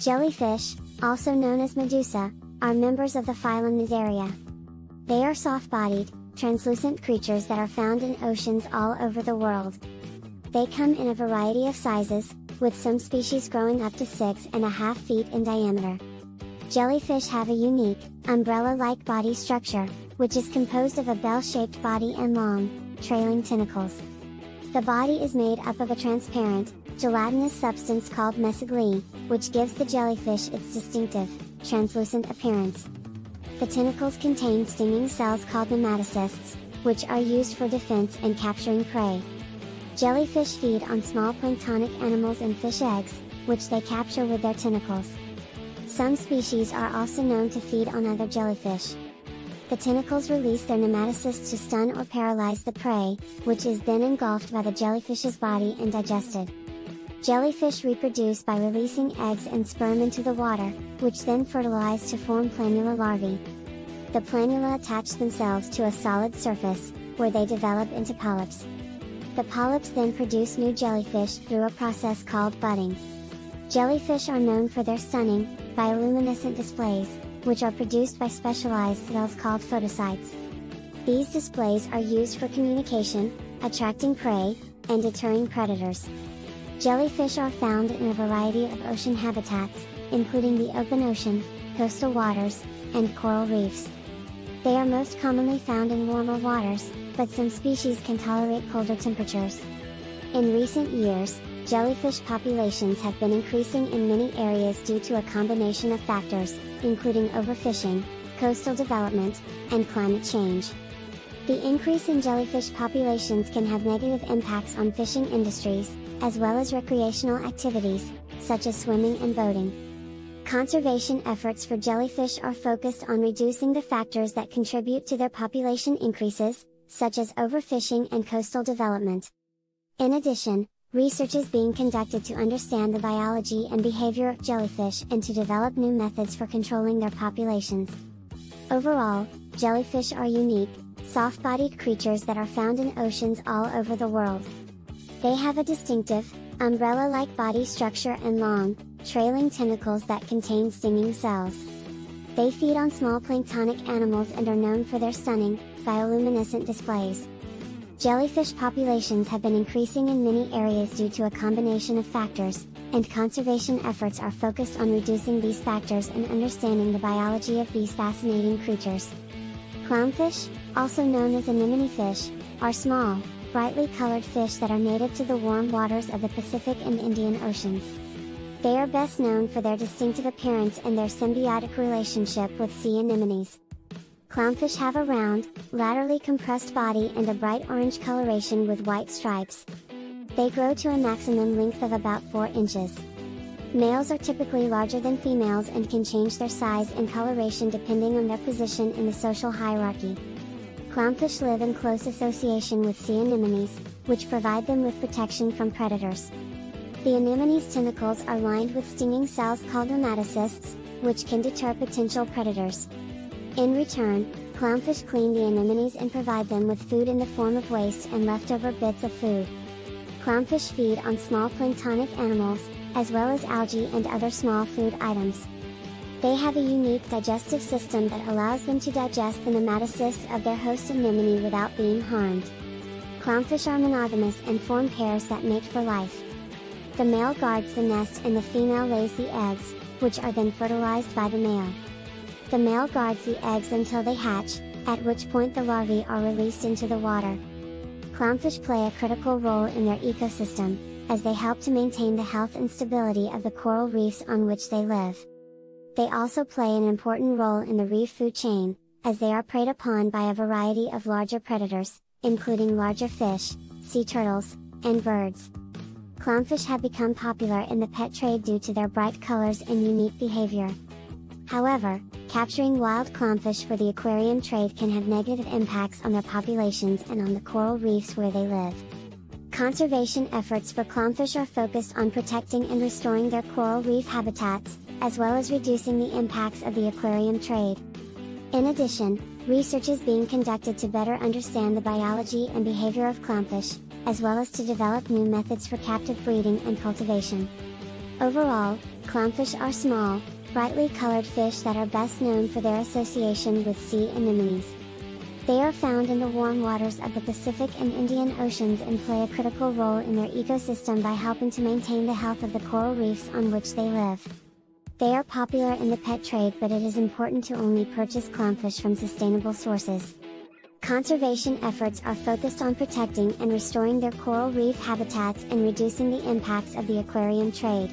Jellyfish, also known as medusa, are members of the phylum Cnidaria. They are soft-bodied, translucent creatures that are found in oceans all over the world. They come in a variety of sizes, with some species growing up to 6.5 feet in diameter. Jellyfish have a unique, umbrella-like body structure, which is composed of a bell-shaped body and long, trailing tentacles. The body is made up of a transparent, gelatinous substance called mesoglea, which gives the jellyfish its distinctive, translucent appearance. The tentacles contain stinging cells called nematocysts, which are used for defense and capturing prey. Jellyfish feed on small planktonic animals and fish eggs, which they capture with their tentacles. Some species are also known to feed on other jellyfish. The tentacles release their nematocysts to stun or paralyze the prey, which is then engulfed by the jellyfish's body and digested. Jellyfish reproduce by releasing eggs and sperm into the water, which then fertilize to form planula larvae. The planula attach themselves to a solid surface, where they develop into polyps. The polyps then produce new jellyfish through a process called budding. Jellyfish are known for their stunning, bioluminescent displays, which are produced by specialized cells called photocytes. These displays are used for communication, attracting prey, and deterring predators. Jellyfish are found in a variety of ocean habitats, including the open ocean, coastal waters, and coral reefs. They are most commonly found in warmer waters, but some species can tolerate colder temperatures. In recent years, jellyfish populations have been increasing in many areas due to a combination of factors, including overfishing, coastal development, and climate change. The increase in jellyfish populations can have negative impacts on fishing industries, as well as recreational activities, such as swimming and boating. Conservation efforts for jellyfish are focused on reducing the factors that contribute to their population increases, such as overfishing and coastal development. In addition, research is being conducted to understand the biology and behavior of jellyfish and to develop new methods for controlling their populations. Overall, jellyfish are unique, soft-bodied creatures that are found in oceans all over the world. They have a distinctive, umbrella-like body structure and long, trailing tentacles that contain stinging cells. They feed on small planktonic animals and are known for their stunning, bioluminescent displays. Jellyfish populations have been increasing in many areas due to a combination of factors, and conservation efforts are focused on reducing these factors and understanding the biology of these fascinating creatures. Clownfish, also known as anemone fish, are small, brightly colored fish that are native to the warm waters of the Pacific and Indian Oceans. They are best known for their distinctive appearance and their symbiotic relationship with sea anemones. Clownfish have a round, laterally compressed body and a bright orange coloration with white stripes. They grow to a maximum length of about 4 inches. Males are typically larger than females and can change their size and coloration depending on their position in the social hierarchy. Clownfish live in close association with sea anemones, which provide them with protection from predators. The anemone's tentacles are lined with stinging cells called nematocysts, which can deter potential predators. In return, clownfish clean the anemones and provide them with food in the form of waste and leftover bits of food. Clownfish feed on small planktonic animals, as well as algae and other small food items. They have a unique digestive system that allows them to digest the nematocysts of their host anemone without being harmed. Clownfish are monogamous and form pairs that mate for life. The male guards the nest and the female lays the eggs, which are then fertilized by the male. The male guards the eggs until they hatch, at which point the larvae are released into the water. Clownfish play a critical role in their ecosystem, as they help to maintain the health and stability of the coral reefs on which they live. They also play an important role in the reef food chain, as they are preyed upon by a variety of larger predators, including larger fish, sea turtles, and birds. Clownfish have become popular in the pet trade due to their bright colors and unique behavior. However, capturing wild clownfish for the aquarium trade can have negative impacts on their populations and on the coral reefs where they live. Conservation efforts for clownfish are focused on protecting and restoring their coral reef habitats, as well as reducing the impacts of the aquarium trade. In addition, research is being conducted to better understand the biology and behavior of clownfish, as well as to develop new methods for captive breeding and cultivation. Overall, Clownfish are small, brightly colored fish that are best known for their association with sea anemones. They are found in the warm waters of the Pacific and Indian Oceans and play a critical role in their ecosystem by helping to maintain the health of the coral reefs on which they live. They are popular in the pet trade but it is important to only purchase clownfish from sustainable sources. Conservation efforts are focused on protecting and restoring their coral reef habitats and reducing the impacts of the aquarium trade.